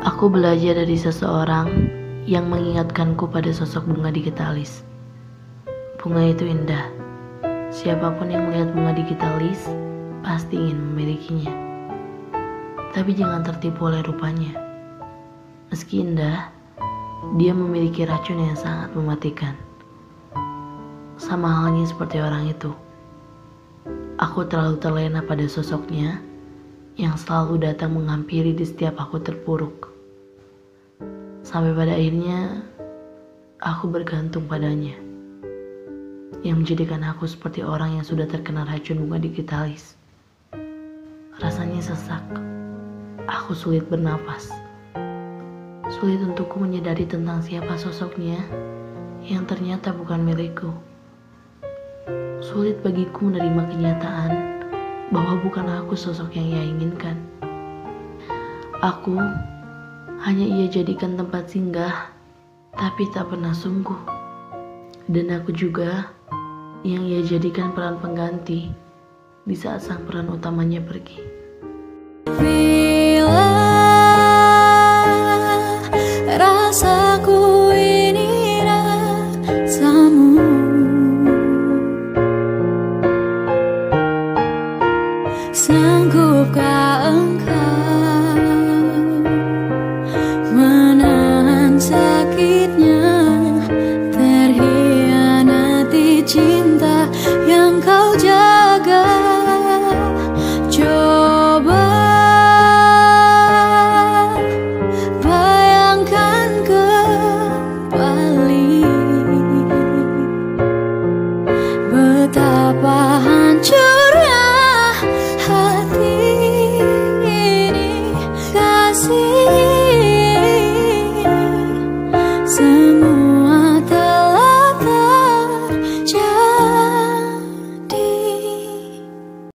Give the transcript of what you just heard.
Aku belajar dari seseorang yang mengingatkanku pada sosok bunga digitalis. Bunga itu indah. Siapa pun yang melihat bunga digitalis pasti ingin memilikinya. Tapi jangan tertipu oleh rupanya. Meski indah, dia memiliki racun yang sangat mematikan. Sama halnya seperti orang itu. Aku terlalu terlena pada sosoknya yang selalu datang menghampiri di setiap aku terpuruk. Sampai pada akhirnya aku bergantung padanya. Yang menjadikan aku seperti orang yang sudah terkena racun bunga digitalis. Rasanya sesak. Aku sulit bernapas. Sulit untukku menyadari tentang siapa sosoknya yang ternyata bukan milikku. Sulit bagiku menerima kenyataan bahwa bukan aku sosok yang ia inginkan. Aku hanya ia jadikan tempat singgah, tapi tak pernah sungguh. Dan aku juga yang ia jadikan peran pengganti di saat sang peran utamanya pergi. Sanggupkah engkau menahan sakitnya? Terhianati cinta